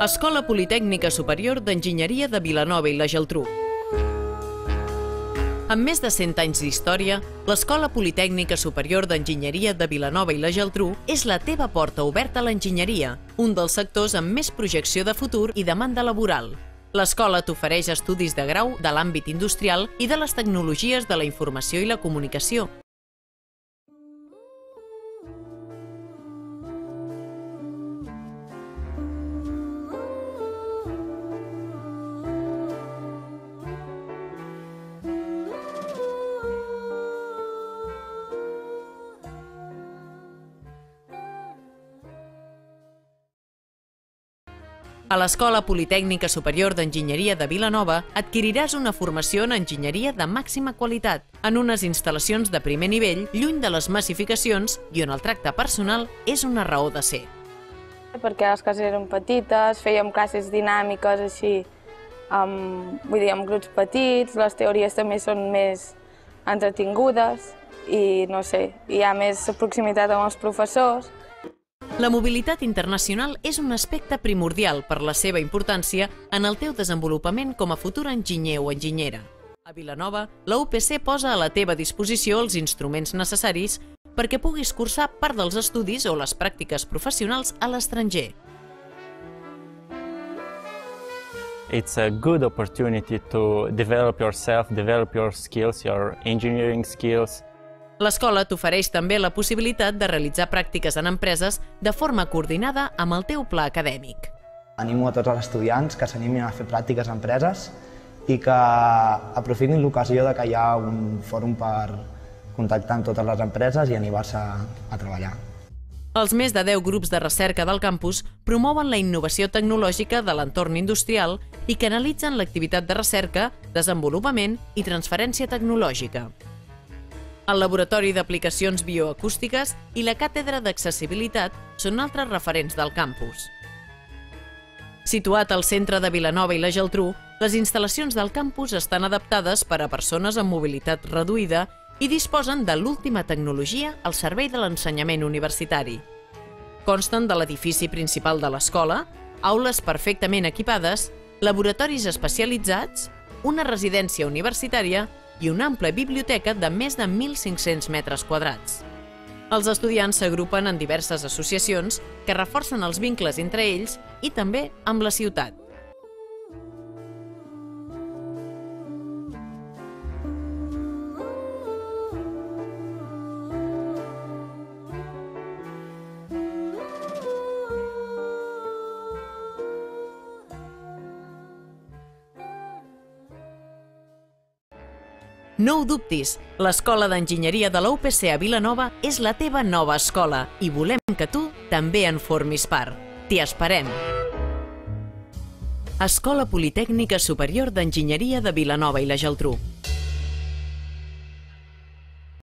Escola Politècnica Superior d'Enginyeria de Vilanova i la Geltrú. Amb més de 100 anys d'història, l'Escola Politècnica Superior d'Enginyeria de Vilanova i la Geltrú és la teva porta oberta a l'enginyeria, un dels sectors amb més projecció de futur i demanda laboral. L'escola t'ofereix estudis de grau de l'àmbit industrial i de les tecnologies de la informació i la comunicació, A l'Escola Politècnica Superior d'Enginyeria de Vilanova adquiriràs una formació en enginyeria de màxima qualitat, en unes instal·lacions de primer nivell, lluny de les massificacions i on el tracte personal és una raó de ser. Perquè les classes eren petites, fèiem classes dinàmiques així, amb, vull dir, amb grups petits, les teories també són més entretingudes i no sé, hi ha més proximitat amb els professors la mobilitat internacional és un aspecte primordial per la seva importància en el teu desenvolupament com a futur enginyer o enginyera. A Vilanova, la UPC posa a la teva disposició els instruments necessaris perquè puguis cursar part dels estudis o les pràctiques professionals a l'estranger. It's a good opportunity to develop yourself, develop your skills, your engineering skills, L'escola t'ofereix també la possibilitat de realitzar pràctiques en empreses de forma coordinada amb el teu pla acadèmic. Animo a tots els estudiants que s'animin a fer pràctiques a empreses i que aprofitin l'ocasió de que hi ha un fòrum per contactar amb totes les empreses i animar-se a treballar. Els més de 10 grups de recerca del campus promouen la innovació tecnològica de l'entorn industrial i canalitzen l'activitat de recerca, desenvolupament i transferència tecnològica el Laboratori d'Aplicacions Bioacústiques i la Càtedra d'Accessibilitat són altres referents del campus. Situat al centre de Vilanova i la Geltrú, les instal·lacions del campus estan adaptades per a persones amb mobilitat reduïda i disposen de l'última tecnologia al servei de l'ensenyament universitari. Consten de l'edifici principal de l'escola, aules perfectament equipades, laboratoris especialitzats, una residència universitària i una ampla biblioteca de més de 1.500 metres quadrats. Els estudiants s'agrupen en diverses associacions que reforcen els vincles entre ells i també amb la ciutat. No ho dubtis, l'Escola d'Enginyeria de la UPC a Vilanova és la teva nova escola i volem que tu també en formis part. T'hi esperem! Escola Politècnica Superior d'Enginyeria de Vilanova i la Geltrú.